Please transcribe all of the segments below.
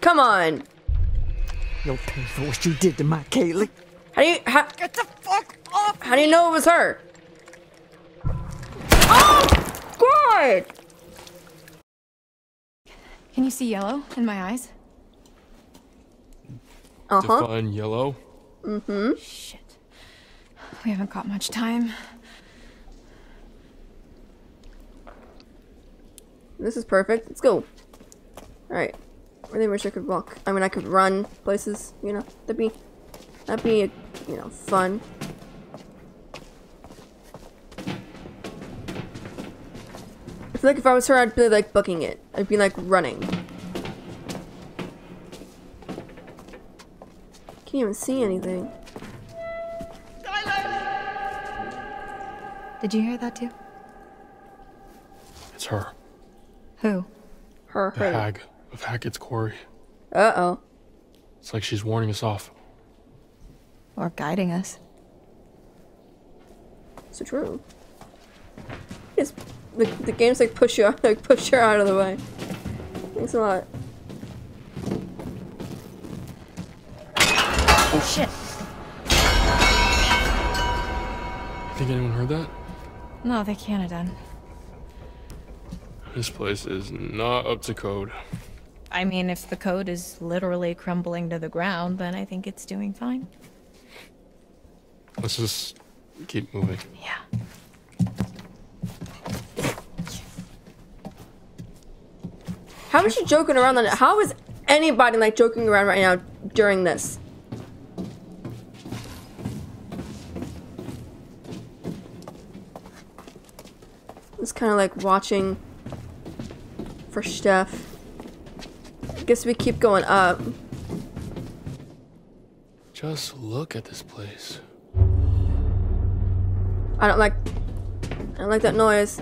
Come on. You'll pay for what you did to my Kaylee. How do you how, Get the fuck off! how do you know it was her? Oh God! Can you see yellow in my eyes? Uh huh. Define yellow. Mm-hmm. Shit. We haven't got much time. This is perfect. Let's go. All right. I really wish I could walk. I mean, I could run places. You know, that'd be that'd be you know fun. I feel like if I was her, I'd be like booking it. I'd be like running. Can't even see anything. Did you hear that too? It's her. Who? Her, The her. hag of Hackett's Quarry. Uh oh. It's like she's warning us off. Or guiding us. So true. It's, the, the game's like push you out, like push her out of the way. Thanks a lot. Oh shit. Think anyone heard that? No, they can't have done. This place is not up to code. I mean, if the code is literally crumbling to the ground, then I think it's doing fine. Let's just keep moving. Yeah. How is she joking around on it? How is anybody like joking around right now during this? It's kind of like watching for stuff. I guess we keep going up. Just look at this place. I don't like. I don't like that noise.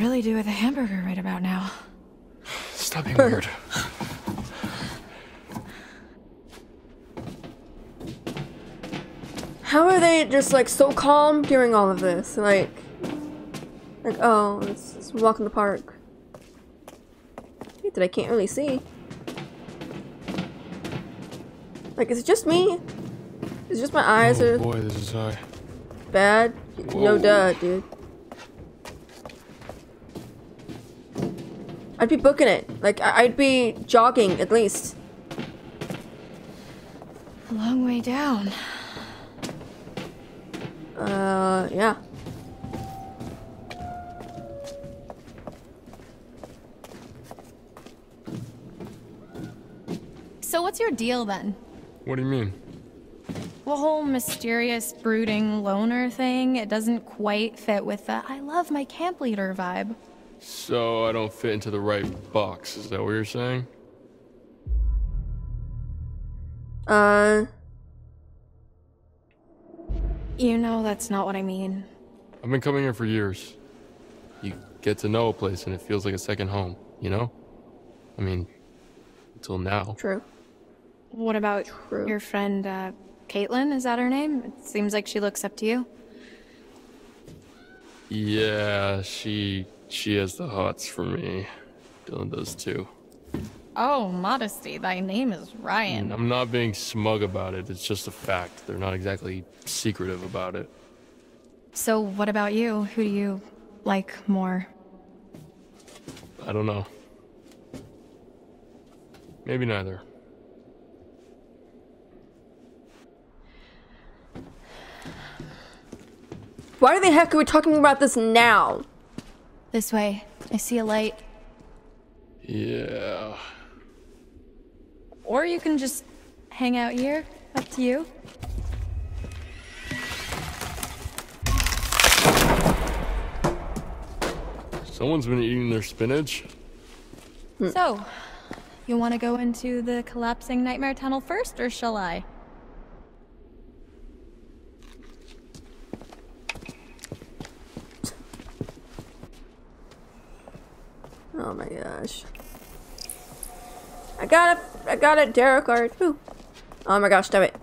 Really do with a hamburger right about now. Stop being weird. How are they just like so calm during all of this? Like, like oh, let's, let's walk in the park. That I can't really see. Like, is it just me? Is it just my eyes oh are boy, this is high. bad? No Whoa. duh, dude. I'd be booking it. Like, I- I'd be jogging at least. A long way down. Uh, yeah. So what's your deal then? What do you mean? The whole mysterious, brooding loner thing, it doesn't quite fit with the I love my camp leader vibe. So I don't fit into the right box, is that what you're saying? Uh, You know that's not what I mean. I've been coming here for years. You get to know a place and it feels like a second home, you know? I mean, until now. true. What about True. your friend, uh, Kaitlyn? Is that her name? It seems like she looks up to you. Yeah, she she has the hots for me. Dylan does too. Oh, modesty. Thy name is And Ryan. I'm not being smug about it. It's just a fact. They're not exactly secretive about it. So, what about you? Who do you like more? I don't know. Maybe neither. Why the heck are we talking about this now? This way. I see a light. Yeah. Or you can just hang out here. Up to you. Someone's been eating their spinach. So, you want to go into the collapsing nightmare tunnel first, or shall I? Oh my gosh. I got it! I got it, tarot card. Oh my gosh, stop it.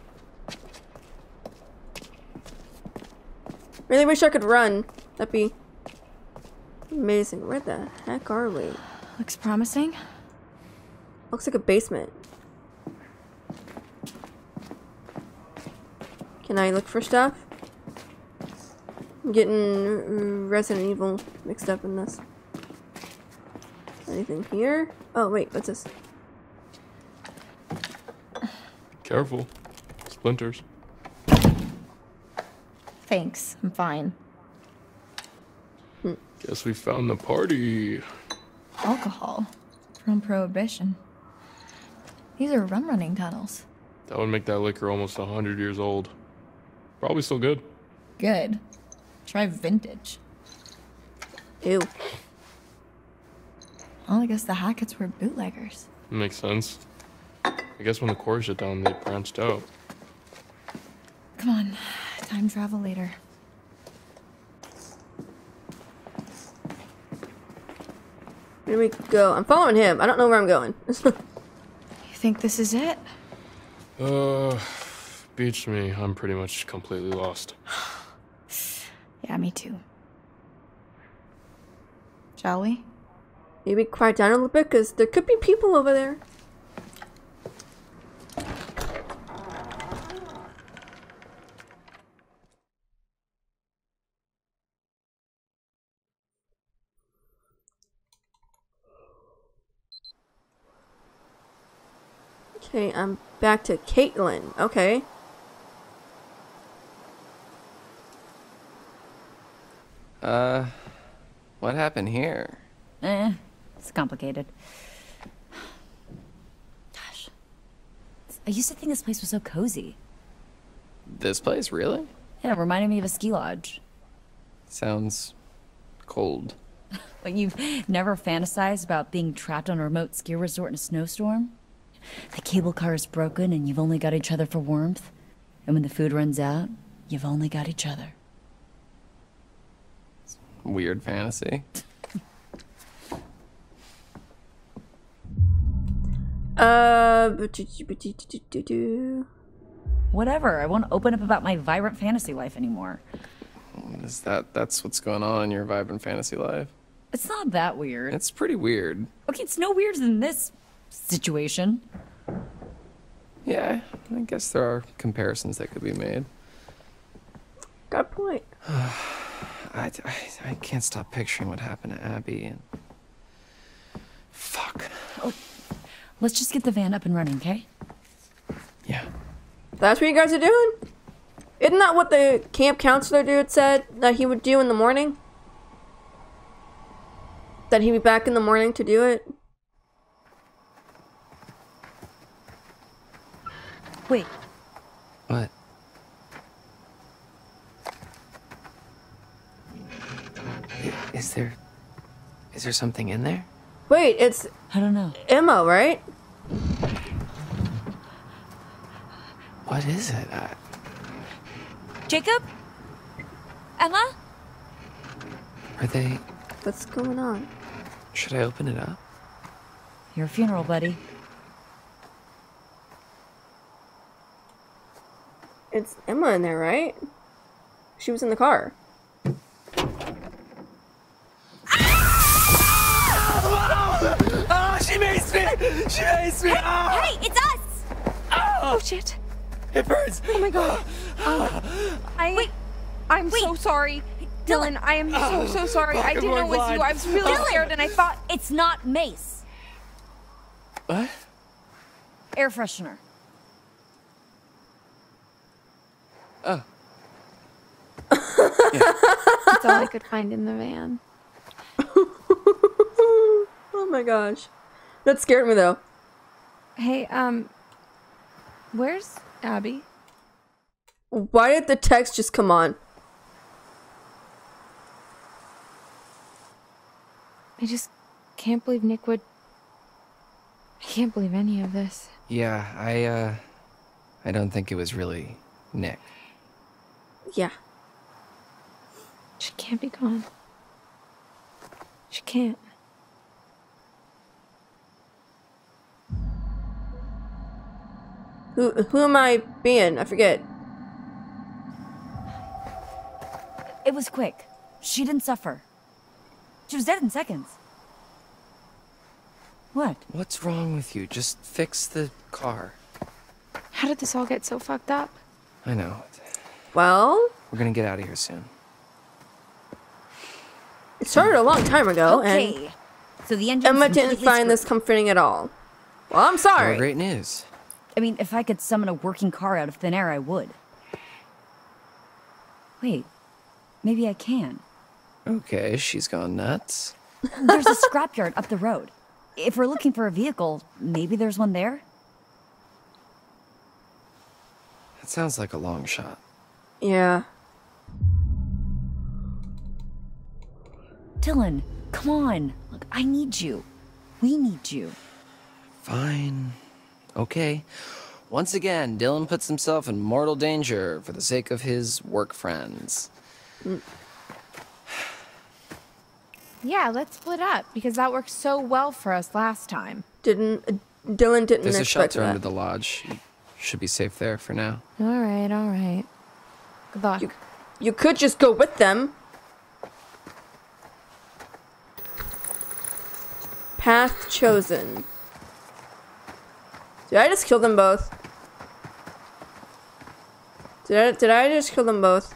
Really wish I could run. That'd be amazing. Where the heck are we? Looks promising. Looks like a basement. Can I look for stuff? I'm getting Resident Evil mixed up in this. Anything here? Oh, wait, what's this? Careful. Splinters. Thanks, I'm fine. Guess we found the party. Alcohol from Prohibition. These are rum running tunnels. That would make that liquor almost a hundred years old. Probably still good. Good. Try vintage. Ew. Well, I guess the Hacketts were bootleggers. Makes sense. I guess when the core shut down, they branched out. Come on, time travel later. Where do we go? I'm following him. I don't know where I'm going. You think this is it? Uh, beach me. I'm pretty much completely lost. Yeah, me too. Shall we? Maybe quiet down a little bit because there could be people over there. Okay, I'm back to Kaitlyn. Okay. Uh, what happened here? Eh, it's complicated. Gosh. I used to think this place was so cozy. This place, really? Yeah, it reminded me of a ski lodge. Sounds cold. But you've never fantasized about being trapped on a remote ski resort in a snowstorm? The cable car is broken and you've only got each other for warmth. And when the food runs out, you've only got each other. Weird fantasy. Uh. Whatever, I won't open up about my vibrant fantasy life anymore. Is that that's what's going on in your vibrant fantasy life? It's not that weird. It's pretty weird. Okay, it's no weirder than this situation. Yeah, I guess there are comparisons that could be made. Good point. I, I, I can't stop picturing what happened to Abi and. Fuck. Let's just get the van up and running, okay? Yeah. That's what you guys are doing? Isn't that what the camp counselor dude said that he would do in the morning? That he'd be back in the morning to do it? Wait, What? I- Is there. Is there something in there? Wait, it's I don't know. Emma, right? What is it? I, Jacob? Emma? are they. What's going on? Should I open it up? Your funeral, buddy. It's Emma in there, right? She was in the car. Oh, she makes me! She makes me! Ah! Hey, it's us! Oh shit. It burns! Oh my god. Um, I Wait. I'm so sorry. Dylan, I am so so sorry. I didn't know it was you. I was really Dylan. scared and I thought It's not Mace. What? Air freshener. Oh. yeah. that's all I could find in the van. Oh my gosh. That scared me though. Hey, um where's Abi? Why did the text just come on? I just can't believe Nick would I can't believe any of this. Yeah, I, uh. I don't think it was really Nick. Yeah. She can't be gone. She can't. Who who am I being? I forget. It was quick. She didn't suffer. She was dead in seconds. What? What's wrong with you? Just fix the car. How did this all get so fucked up? I know. Well, We're gonna get out of here soon. it started a long time ago, and Okay. So the engine. Emma didn't find this comforting at all. Well, I'm Oh, sorry. great news. I mean, if I could summon a working car out of thin air, I would. Wait, maybe I can. Okay, she's gone nuts. There's a scrapyard up the road. If we're looking for a vehicle, maybe there's one there? That sounds like a long shot. Yeah. Dylan, come on. Look, I need you. We need you. Fine. Okay. Once again, Dylan puts himself in mortal danger for the sake of his work friends. Yeah, let's split up because that worked so well for us last time. Didn't uh, Dylan didn't There's a expect shelter under the lodge. You should be safe there for now. All right, all right. Good luck. You, you could just go with them. Path chosen. Did I just kill them both? Did I, did I just kill them both?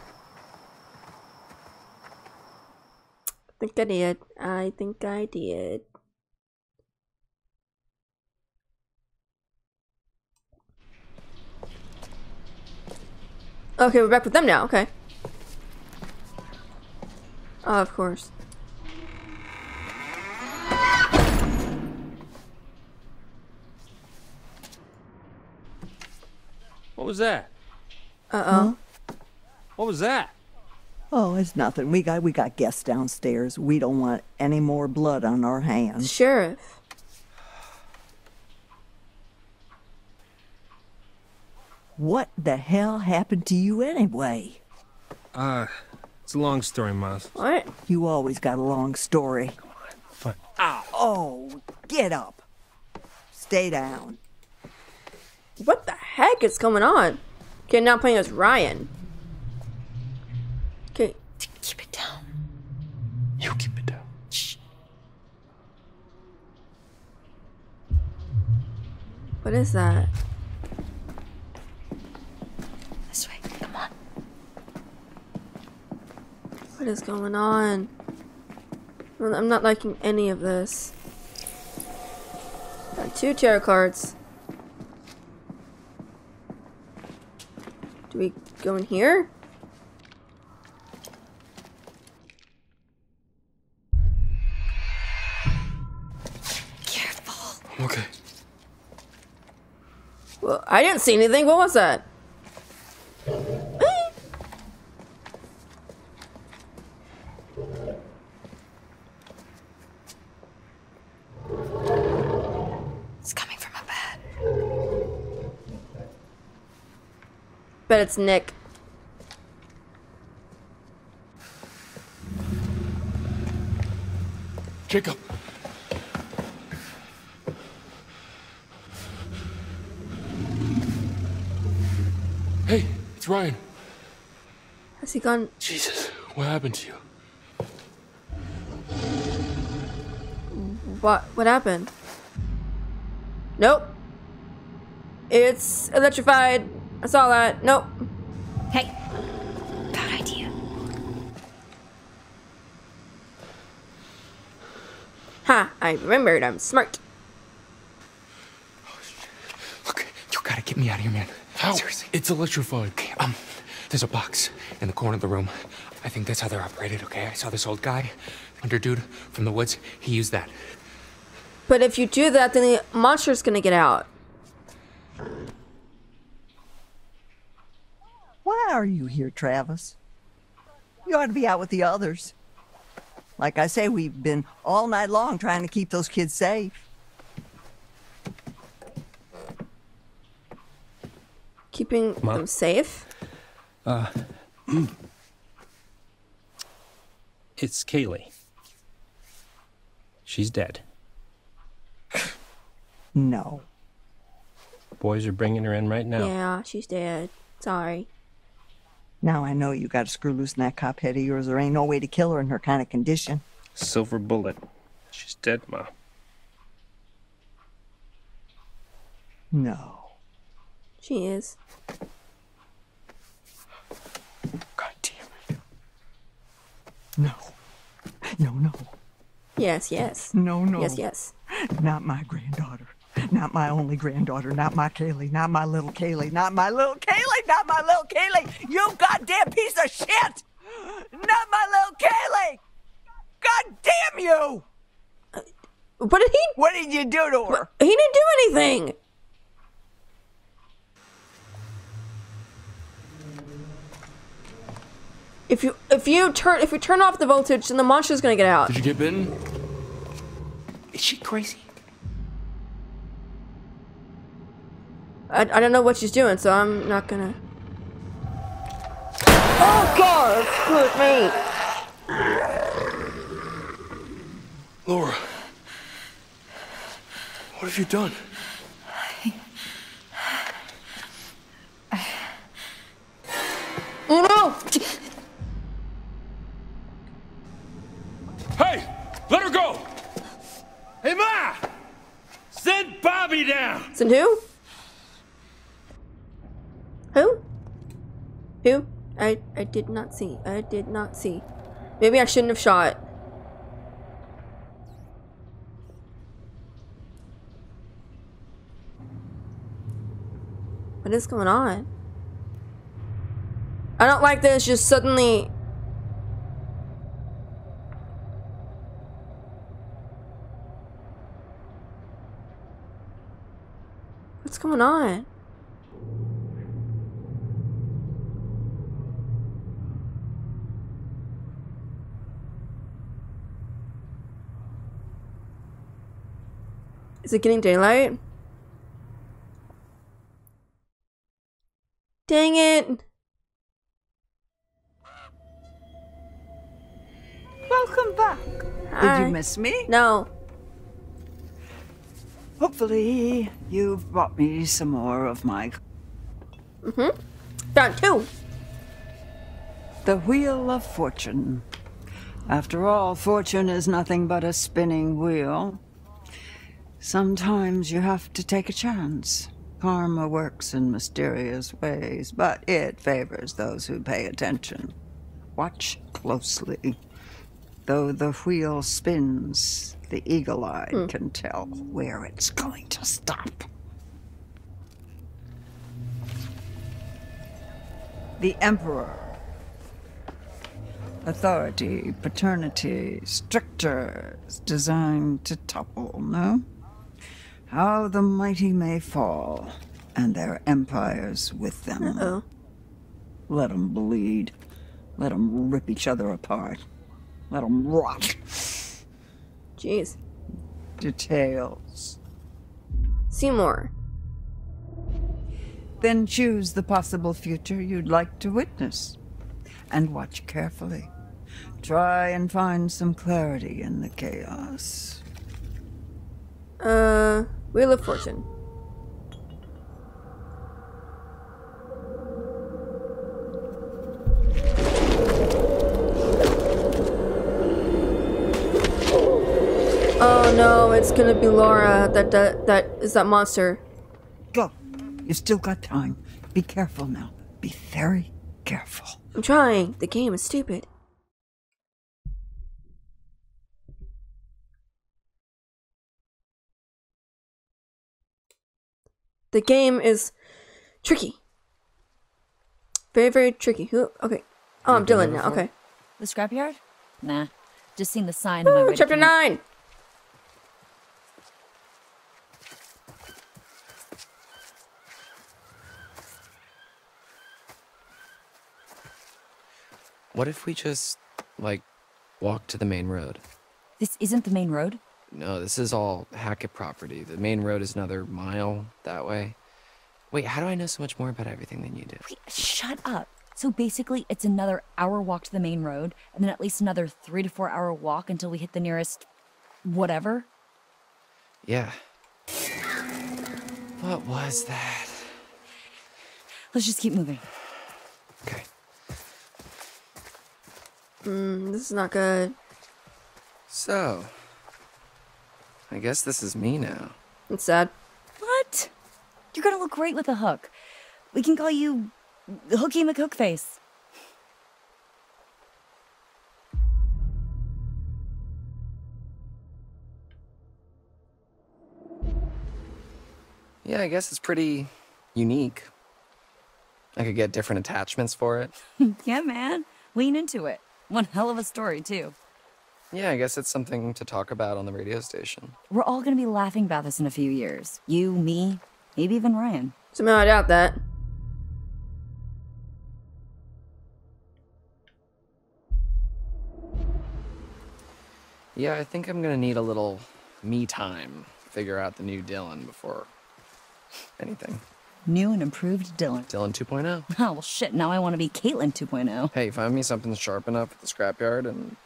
I think I did. I think I did. Okay, we're back with them now. Okay. Oh, of course. What was that? Uh oh. What was that? Oh, it's nothing. We got we got guests downstairs. We don't want any more blood on our hands. Sheriff. What the hell happened to you anyway? Uh, it's a long story, Miles. What? You always got a long story. Come on, Fine. Oh, get up. Stay down. What the heck is going on? Okay, now I'm playing as Ryan. Okay. Keep it down. You keep it down. Shh. What is that? This way. Come on. What is going on? I'm not liking any of this. Got two tarot cards. Do we go in here? Careful. Okay. Well, I didn't see anything. What was that? It's coming from up ahead. Bet it's Nick. Jacob. Hey, it's Ryan. Has he gone? Jesus, what happened to you? What? What happened? Nope. It's electrified. I saw that. Nope. Hey. Bad idea. Ha! I remembered. I'm smart. Look, you gotta get me out of here, man. How? Seriously. It's electrified. Okay, um, there's a box in the corner of the room. I think that's how they're operated, okay? I saw this old guy, under dude from the woods. He used that. But if you do that, then the monster's gonna get out. Why are you here, Travis? You ought to be out with the others. Like I say, we've been all night long trying to keep those kids safe. Keeping Mom. them safe. Uh, it's Kaylee. She's dead. No. boys are bringing her in right now. Yeah, she's dead. Sorry. Now I know you got to screw loose in that cop head of yours. There ain't no way to kill her in her kind of condition. Silver bullet. She's dead, Ma. No. She is. God damn it. No. No, no. Yes, yes. No, no. Yes, yes. Not my granddaughter. Not my only granddaughter. Not my Kaylee. Not my little Kaylee. Not my little Kaylee. Not my little Kaylee. You goddamn piece of shit. Not my little Kaylee. God damn you. What did he? What did you do to her? He didn't do anything. If you if you turn if we turn off the voltage, then the monster's gonna get out. Did you get bitten? Is she crazy? I, I don't know what she's doing, so I'm not gonna. Oh God! Excuse me. Laura. What have you done? Oh no! Hey! Let her go! Hey, Ma! Send Bobby down! Send who? Who? Who? I I did not see. I did not see. Maybe I shouldn't have shot. What is going on? I don't like this just suddenly What's going on? Is it getting daylight? Dang it! Welcome back. Did you miss me? No. Hopefully, you've brought me some more of my. Mm-hmm. Done two. The Wheel of Fortune. After all, fortune is nothing but a spinning wheel. Sometimes you have to take a chance. Karma works in mysterious ways, but it favors those who pay attention. Watch closely. Though the wheel spins, the eagle eye Hmm. can tell where it's going to stop. The Emperor. Authority, paternity, strictures designed to topple, no? How the mighty may fall, and their empires with them. Uh-oh. Let them bleed. Let them rip each other apart. Let them rot. Jeez. Details. Seymour. Then choose the possible future you'd like to witness. And watch carefully. Try and find some clarity in the chaos. Uh, Wheel of Fortune. Oh no, it's gonna be Laura. That that that is that monster. Go. You still got time. Be careful now. Be very careful. I'm trying. The game is stupid. The game is tricky. Very, very tricky. Who? Okay. Oh, I'm You've been Dylan now. Okay. The scrapyard? Nah. Just seen the sign on my Woo, way to chapter camp. nine. What if we just, like, walk to the main road? This isn't the main road? No, this is all Hackett property. The main road is another mile that way. Wait, how do I know so much more about everything than you do? Wait, Shut up. So basically, it's another hour walk to the main road, and then at least another three to four hour walk until we hit the nearest. whatever? Yeah. What was that? Let's just keep moving. Okay. Mm, this is not good. So, I guess this is me now. It's sad. What? You're gonna look great with a hook. We can call you Hooky McHookface. Yeah, I guess it's pretty unique. I could get different attachments for it. yeah, man. Lean into it. One hell of a story, too. Yeah, I guess it's something to talk about on the radio station. We're all gonna be laughing about this in a few years. You, me, maybe even Ryan. Somehow I doubt that. Yeah, I think I'm gonna need a little me time. Figure out the new Dylan before anything. New and improved Dylan. Dylan 2.0. Oh, well, shit. Now I want to be Kaitlyn oh. 2.0. Hey, find me something sharp enough at the scrapyard and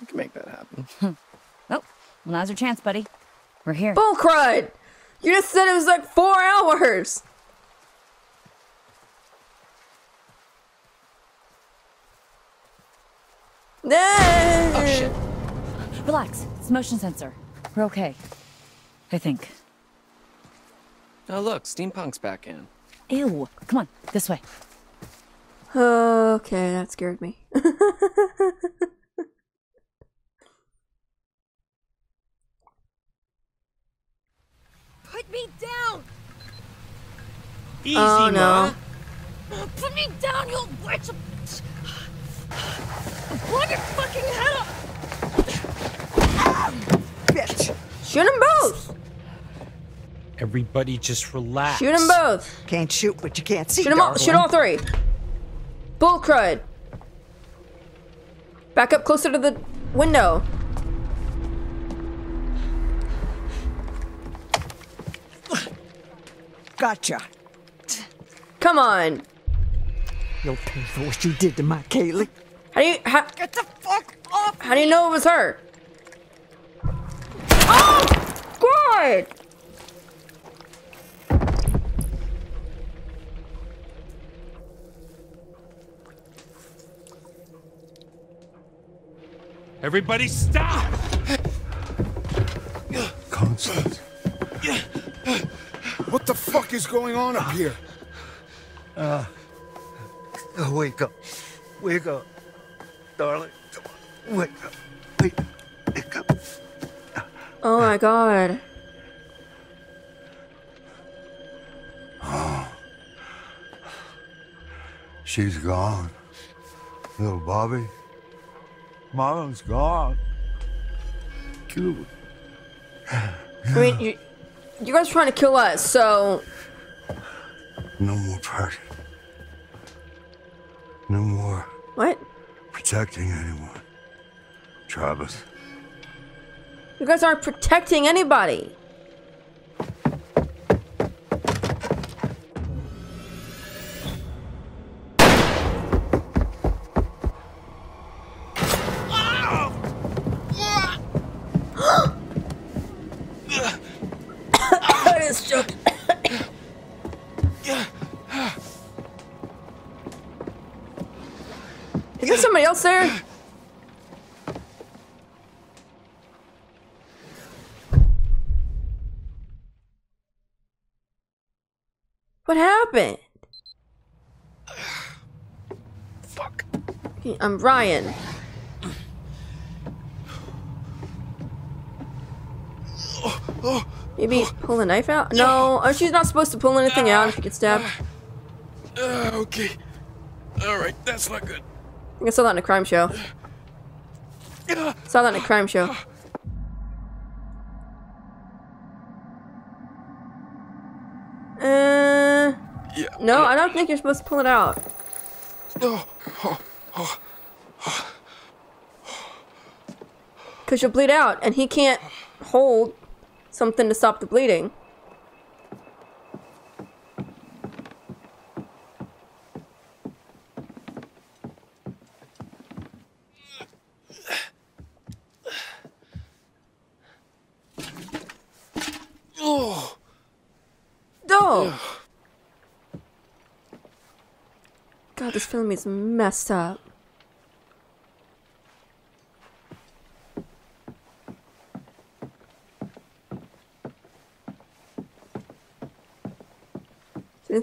we can make that happen. Oh, well, now's your chance, buddy. We're here. Bull crud! You just said it was like four hours! Oh, shit. Relax. It's motion sensor. We're okay. I think. Oh, look, Steampunk's back in. Ew. Come on, this way. Okay, that scared me. me down! Easy, Oh, no. Ma. Put me down, you witch! Blow your fucking head off! Bitch! Shoot them both! Everybody just relax. Shoot them both! Can't shoot what you can't see. Shoot them all, shoot all three! Bull crud! Back up closer to the window. Gotcha. Come on! You'll pay for what you did to my Kaylee. How do you how, Get the fuck off! how do you know it was her? Oh! God! Everybody stop! Constance. What the fuck is going on up here? Uh, uh, wake up. Wake up. Darling. Come on. Wake up. Wake, wake up. Oh my god. Oh. She's gone. Little Bobby. Mama's gone. Cuba. I mean, you, you guys are trying to kill us, so No more party. No more what? protecting anyone. Travis. You guys aren't protecting anybody. I'm Ryan. Maybe pull the knife out? No, uh, she's not supposed to pull anything out if you get stabbed. Uh, okay. Alright, that's not good. I think I saw that in a crime show. Saw that in a crime show. Uh, Yeah. no, I don't think you're supposed to pull it out. Oh, oh, oh. Because you'll bleed out, and he can't hold something to stop the bleeding. Oh. God, this film is messed up.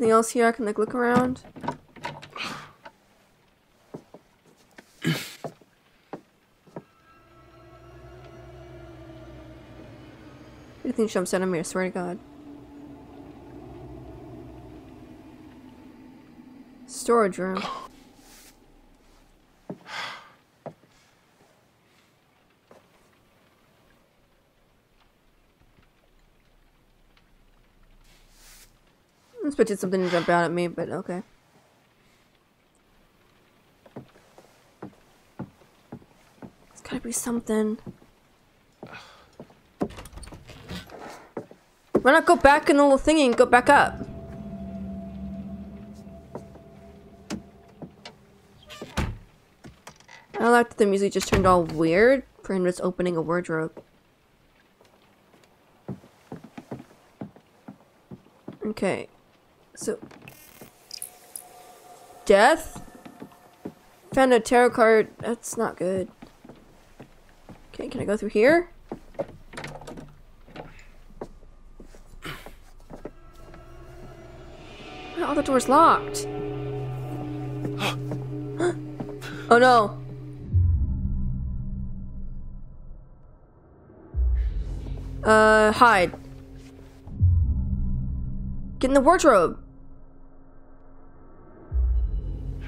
Anything else here I can like look around? Anything jumps out at me, I swear to God. Storage room. Expected something to jump out at me, but okay. It's gotta be something. Why not go back in the little thingy and go back up? I like that the music just turned all weird for him just opening a wardrobe. Okay. So. Death? Found a tarot card. That's not good. Okay, can I go through here? All the doors locked. oh no. Uh, hide. Get in the wardrobe.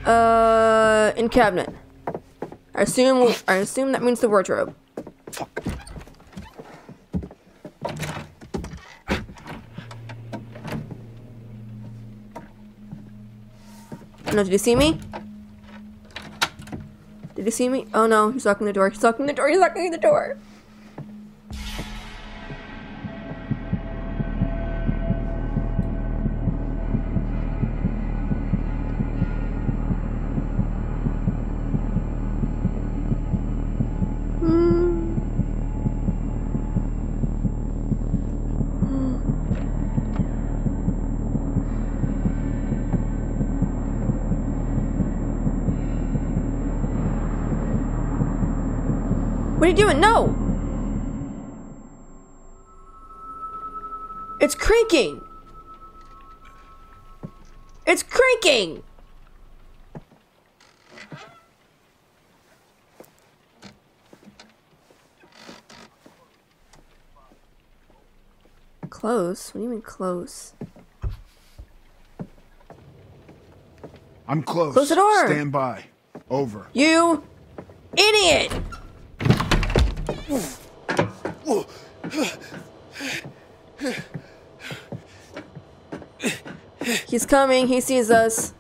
Uh, in cabinet. I assume. I assume that means the wardrobe. No, did you see me? Did you see me? Oh no, he's locking the door. He's locking the door. He's locking the door. You doing? No! It's creaking! It's creaking! Close? What do you mean close? I'm close. Close the door. Stand by. Over. You idiot! He's coming, he sees us.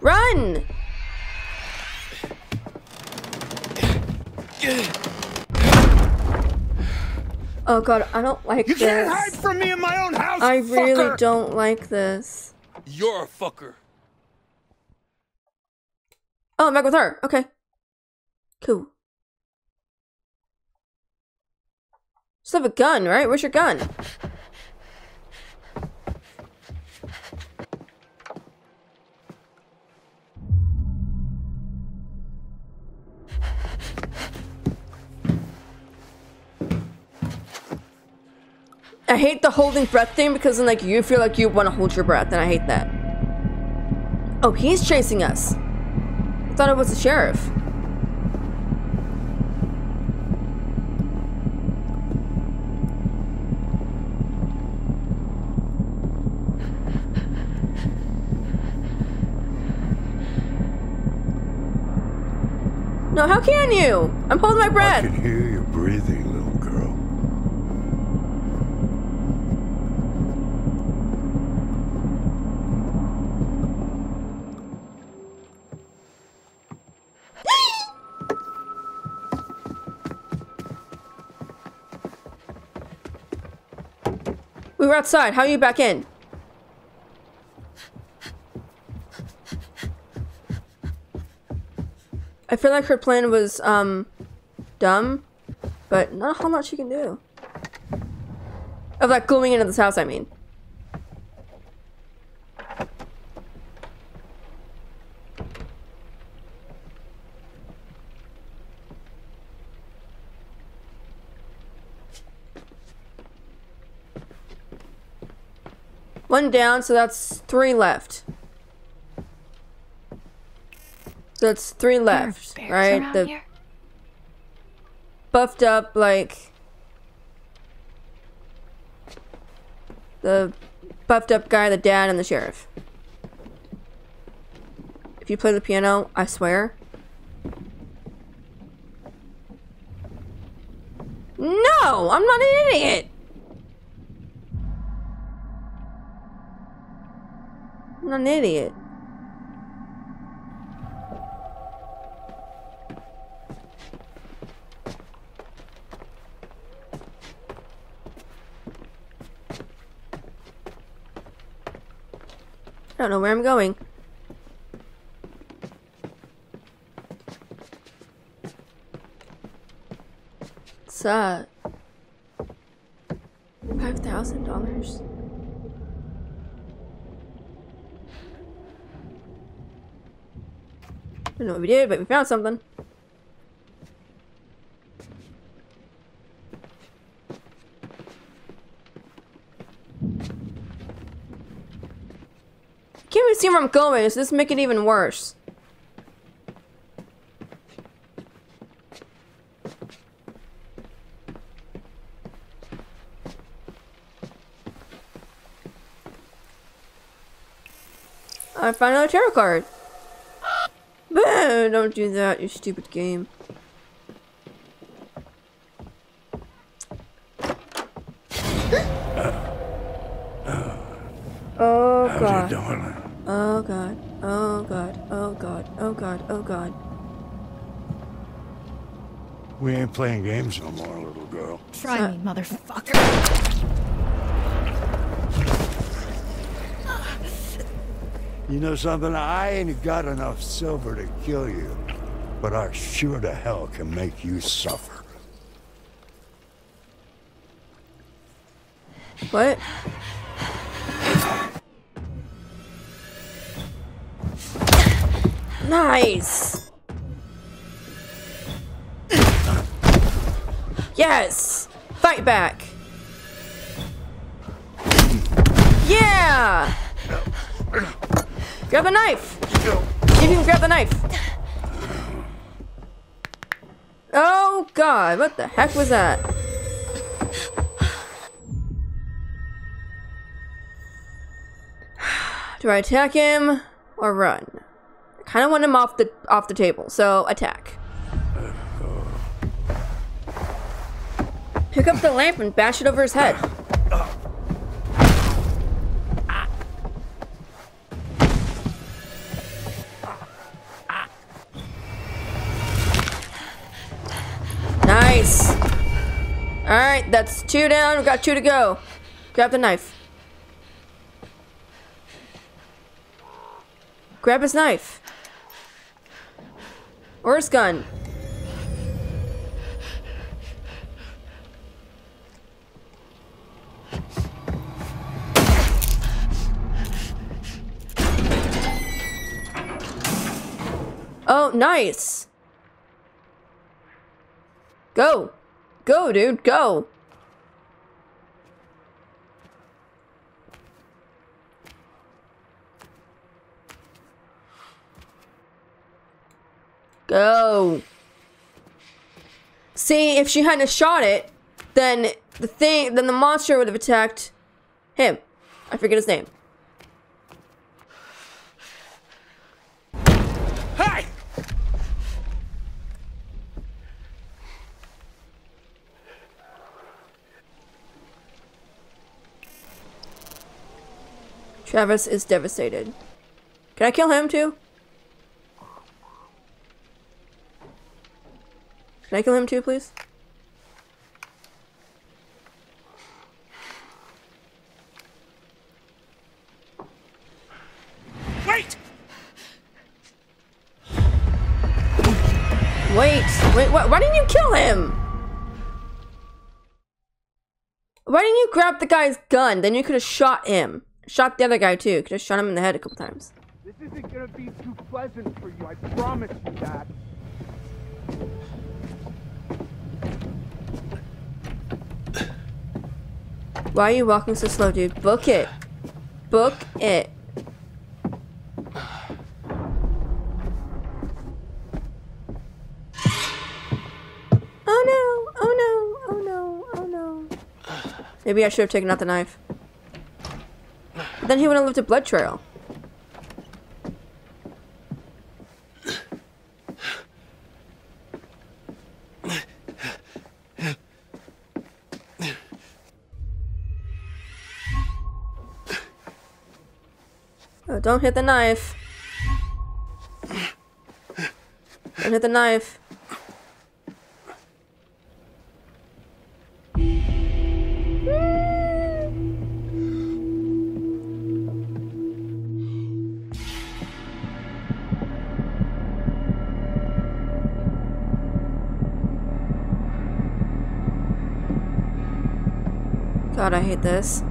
Run! Oh god, I don't like You this. can't hide from me in my own house. I really fucker! don't like this. You're a fucker. Oh, I'm back with her. Okay. Cool. Just have a gun, right? Where's your gun? I hate the holding breath thing because then like you feel like you want to hold your breath and I hate that. Oh, he's chasing us. I thought it was the sheriff. No, how can you? I'm holding my breath. I can hear you breathing, were outside. How are you back in? I feel like her plan was, um, dumb. but not how much she can do. Of like going into this house, I mean. One down, so that's three left. So that's three left, right? The here? buffed up like the buffed up guy, the dad, and the sheriff. If you play the piano, I swear. No, I'm not an idiot. I'm an idiot. I don't know where I'm going. What's that? $5,000? Don't know what we did, but we found something. Can't even see where I'm going, so this make it even worse. I found another tarot card. Boo! Don't do that, you stupid game. Oh god. Oh god. Oh god. Oh god. Oh god. Oh god. We ain't playing games no more, little girl. Try me, motherfucker. You know something? I ain't got enough silver to kill you, but I sure to hell can make you suffer. What? Nice. Yes. Fight back. Grab the knife. Can grab the knife. Oh god, what the heck was that? Do I attack him or run? I kind of want him off the off the table, so attack. Pick up the lamp and bash it over his head. All right, that's two down. We've got two to go. Grab the knife. Grab his knife. Or his gun. Oh, nice. Go. Go, dude, go. Go. See, if she hadn't shot it, then the thing, then the monster would have attacked him. I forget his name. Travis is devastated. Can I kill him too? Can I kill him too, please? Wait! Wait, wait, wh why didn't you kill him? Why didn't you grab the guy's gun? Then you could have shot him. Shot the other guy too. Could have shot him in the head a couple times. This isn't gonna be too pleasant for you, I promise you that. Why are you walking so slow, dude? Book it. Book it. Oh no! Oh no! Oh no! Oh no! Maybe I should have taken out the knife. Then he would have left a blood trail. Oh, don't hit the knife. Don't hit the knife. God, I hate this.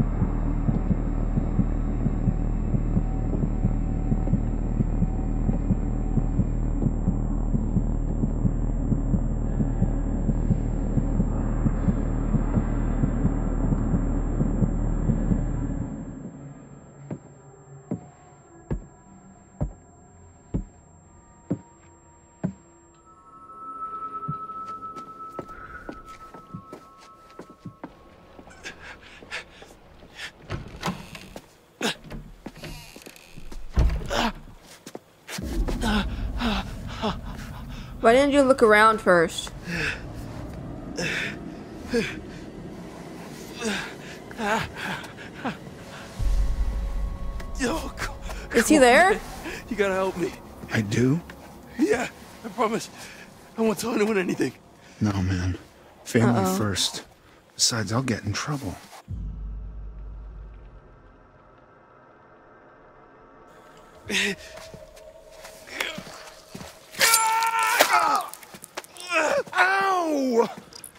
Why didn't you look around first? Yo, Is he there? You gotta help me. I do? Yeah, I promise. I won't tell anyone anything. No, man. Family Uh-oh. first. Besides, I'll get in trouble. Ow!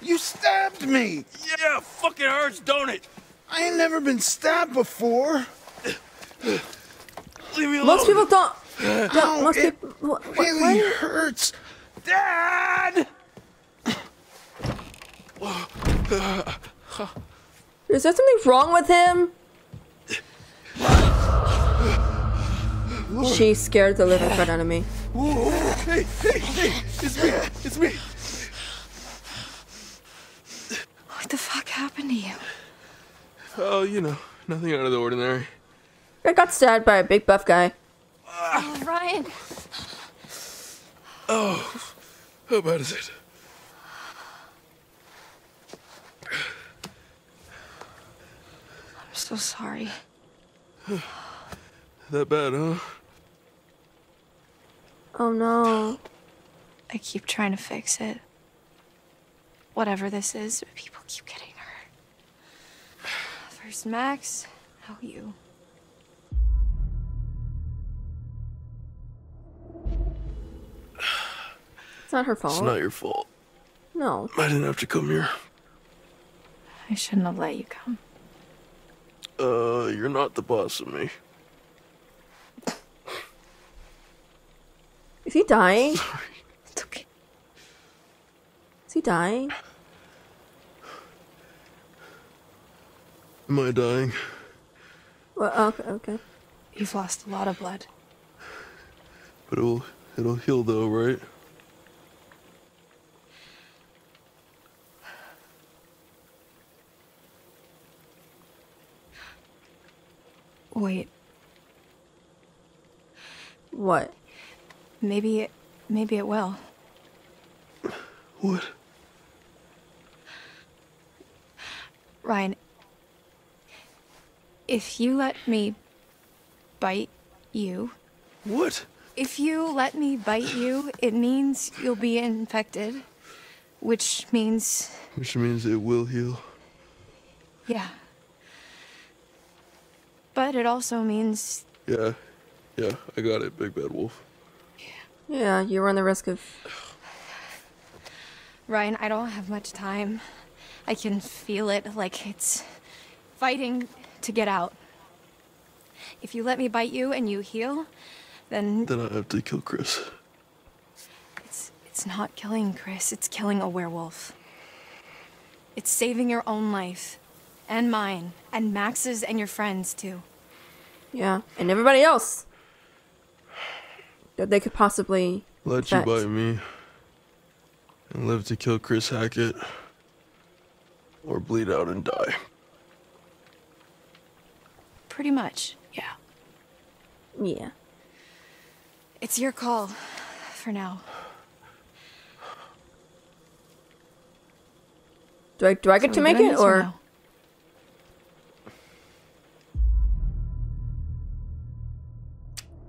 You stabbed me! Yeah, fucking hurts, don't it? I ain't never been stabbed before. Leave me alone. Most people don't. Ow, don't most it people. What, what, really what? hurts. Dad! Is there something wrong with him? She scared the living crud out of me. Whoa, hey, hey, hey, it's me, it's me. What the fuck happened to you? Oh, you know, nothing out of the ordinary. I got stabbed by a big buff guy. Oh, Ryan. Oh, how bad is it? I'm so sorry. That bad, huh? Oh no. I keep trying to fix it. Whatever this is, people keep getting hurt. First Max, now you. It's not her fault. It's not your fault. No. I didn't have to come here. I shouldn't have let you come. Uh, you're not the boss of me. Is he dying? Sorry. It's okay. Is he dying? Am I dying? Well, okay, okay. You've lost a lot of blood. But it'll it'll heal though, right? Wait, What? maybe it, maybe it will. What? Ryan, if you let me bite you. What? If you let me bite you, it means you'll be infected, which means, Which means it will heal. yeah. But it also means Yeah, yeah, I got it, Big Bad Wolf. Yeah, Yeah, you run the risk of. Ryan, I don't have much time. I can feel it like it's fighting to get out. If you let me bite you and you heal, then Then I have to kill Chris. it's it's not killing Chris, it's killing a werewolf. It's saving your own life and mine and Max's and your friends too. Yeah, and everybody else that they could possibly Let affect. you bite me and live to kill Chris Hackett or bleed out and die. Pretty much, yeah. Yeah. It's your call for now. Do I do I get So to make it or or? no?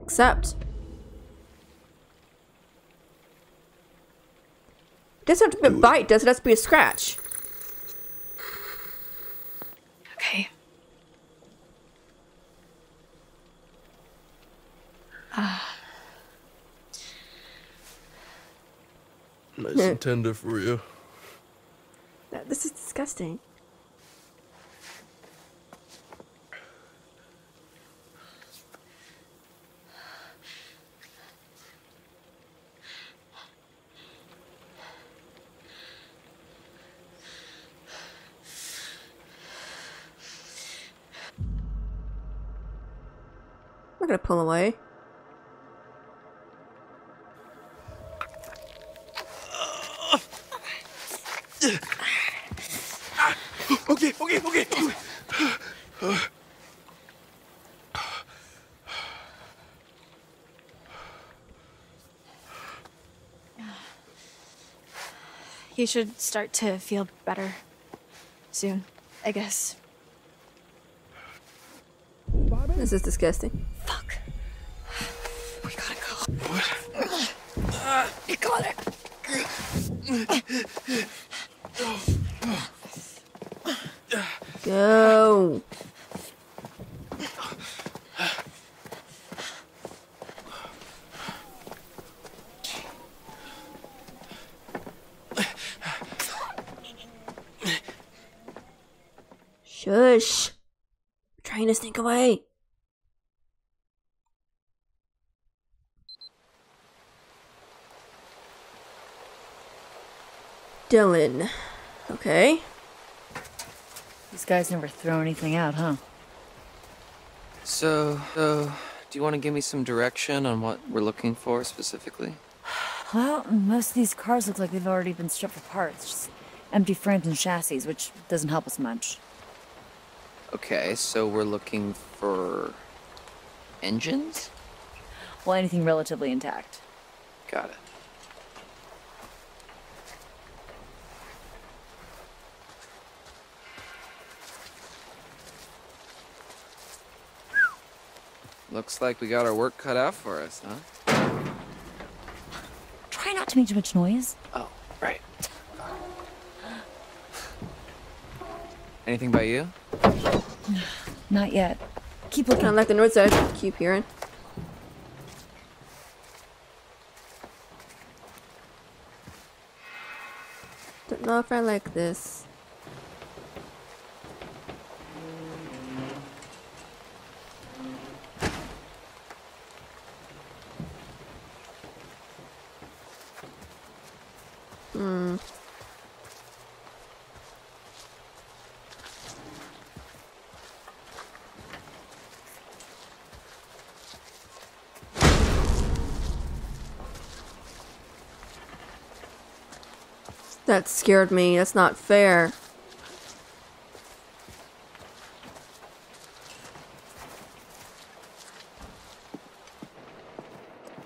Accept. Doesn't have to be a bite, does it? It has to be a scratch. Okay. Ah, Nice and tender for you. This is disgusting. I'm not gonna pull away. You should start to feel better soon, I guess. This is disgusting. We gotta go. We uh, got it. Go. Shush. I'm trying to sneak away. Dylan. Okay. These guys never throw anything out, huh? So, so, do you want to give me some direction on what we're looking for specifically? Well, most of these cars look like they've already been stripped for parts. Just empty frames and chassis, which doesn't help us much. Okay, so we're looking for engines? Well, anything relatively intact. Got it. Looks like we got our work cut out for us, huh? Try not to make too much noise. Oh, Anything by you? Not yet. Keep Kind of like the north side. Keep hearing. Don't know if I like this. That scared me. That's not fair.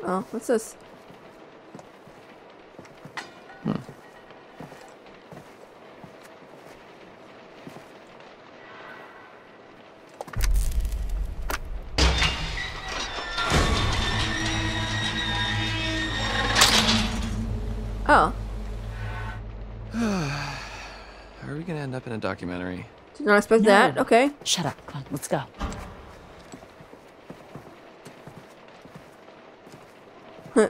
Oh, what's this? in a documentary. Did not expect no. that. Okay. Shut up. Come on, let's go.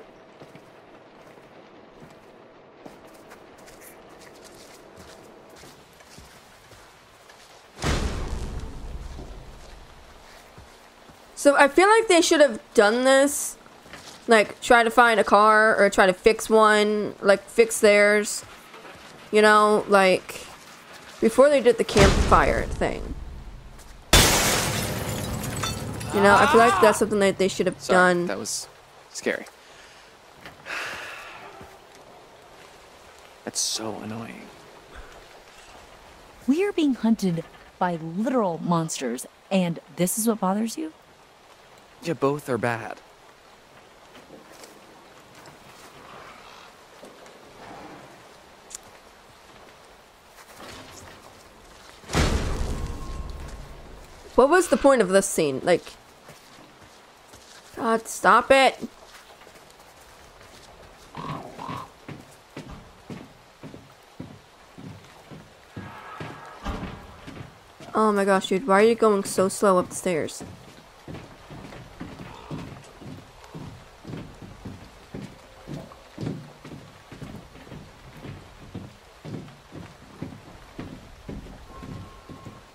So I feel like they should have done this. Like, try to find a car or try to fix one. Like, fix theirs. You know, like before they did the campfire thing. You know, I feel like that's something that they should have Sorry, done. that was scary. That's so annoying. We are being hunted by literal monsters, and this is what bothers you? Yeah, both are bad. What was the point of this scene? Like, God, stop it! Oh my gosh, dude, why are you going so slow up the stairs?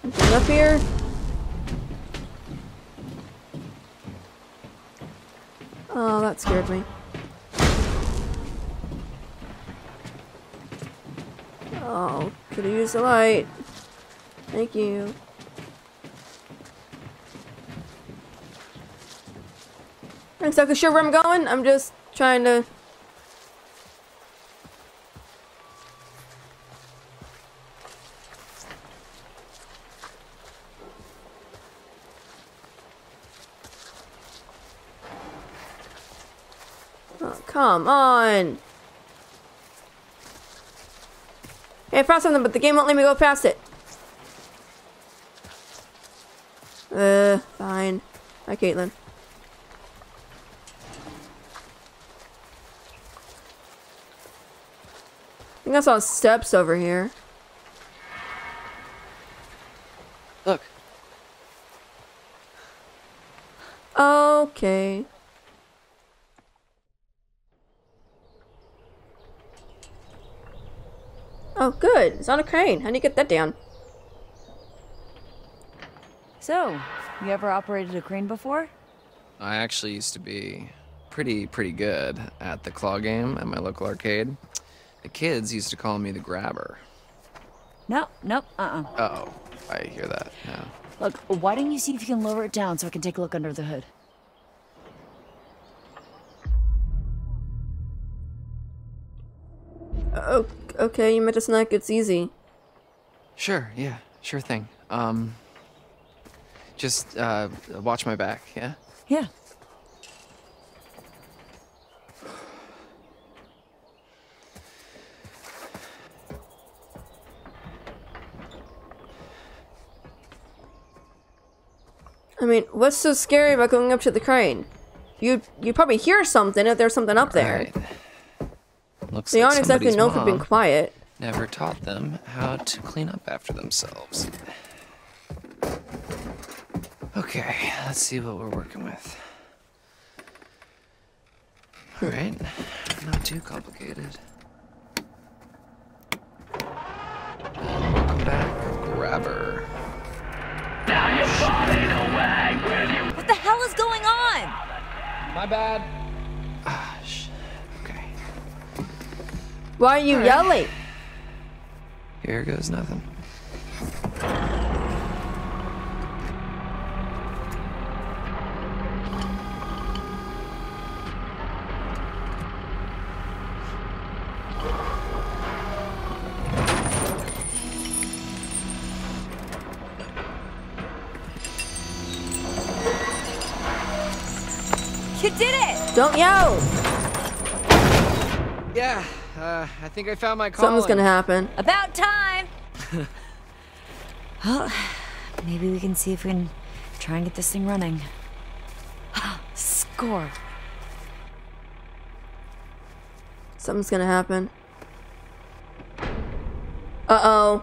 Anything up here? Oh, that scared me. Oh, a light. Thank you. I'm exactly sure where I'm going. I'm just trying to. Oh, come on. Hey, I found something, but the game won't let me go past it. Uh, fine. Hi, Kaitlyn. I think I saw steps over here. Look. Okay. Oh, good. It's on a crane. How do you get that down? So, you ever operated a crane before? I actually used to be pretty, pretty good at the claw game at my local arcade. The kids used to call me the grabber. No, nope, uh-uh. Oh, I hear that now. Look, why don't you see if you can lower it down so I can take a look under the hood? Oh, okay. You met a snack. It's easy. Sure, yeah, sure thing. Um, just uh, watch my back, yeah? Yeah. I mean, what's so scary about going up to the crane? You'd, you'd probably hear something if there's something up there. Looks They like aren't exactly known for being quiet. Never taught them how to clean up after themselves. Okay, let's see what we're working with. All right, not too complicated. Welcome back, grabber. Now you're falling away with you. What the hell is going on? My bad. Ah, sh- okay. Why are you Alright. yelling? Here goes nothing. You did it! Don't yell! Yeah, uh, I think I found my calling. Something's gonna happen. About time! well, maybe we can see if we can try and get this thing running. Score. Something's gonna happen. Uh oh.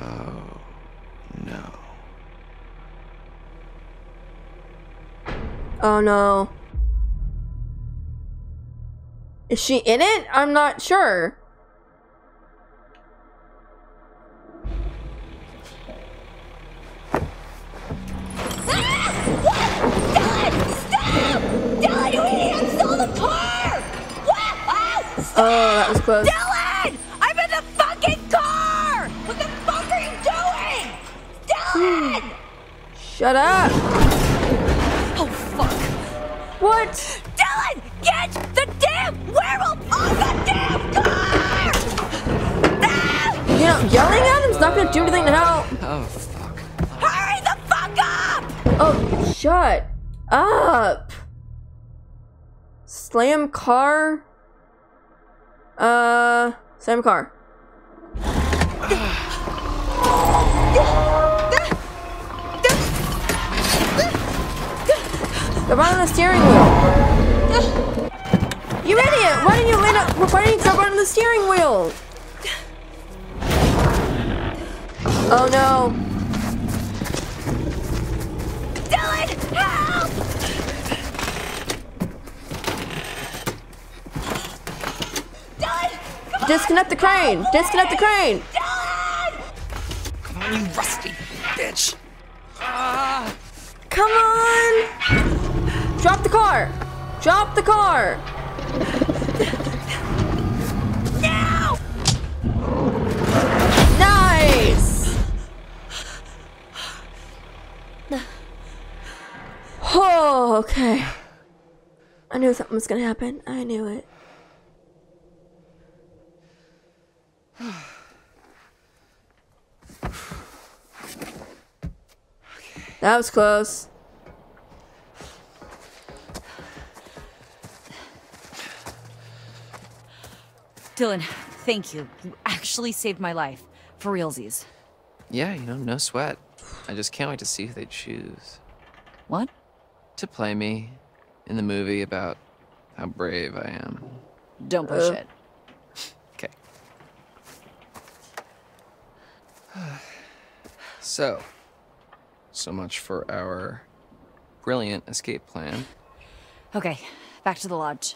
Oh, no. Oh no. Is she in it? I'm not sure. Ah, oh, that was close. Dylan! I'm in the fucking car! What the fuck are you doing? Dylan! Shut up! Oh, fuck. What? You know, yelling at him's not gonna do anything to help. Oh, fuck. Hurry the fuck up! Oh, shut up. Slam car. Uh, slam car. Grab on the steering wheel. You idiot! Why didn't you land up? Why didn't you grab onto the steering wheel? Oh no. Dylan, help! Dylan, Disconnect the crane! Disconnect the crane! Dylan! Come on, you rusty bitch. Come on! Drop the car! Drop the car! Oh, okay. I knew something was gonna happen. I knew it. That was close. Dylan, thank you. You actually saved my life. For realsies. Yeah, you know, no sweat. I just can't wait to see who they choose. What? To play me in the movie about how brave I am. Don't push Uh. it. Okay. So, so much for our brilliant escape plan. Okay, back to the lodge.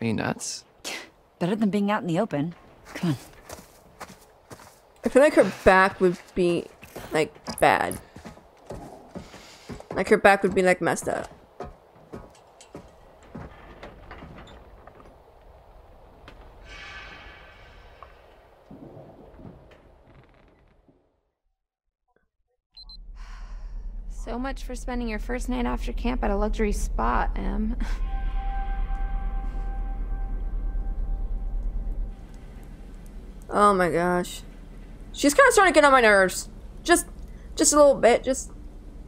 Are you nuts? Better than being out in the open. Come on. I feel like her back would be like bad. Like her back would be like messed up. So much for spending your first night after camp at a luxury spot, Em. Oh my gosh. She's kind of starting to get on my nerves. Just, just a little bit. Just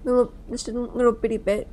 little, just a little bitty bit.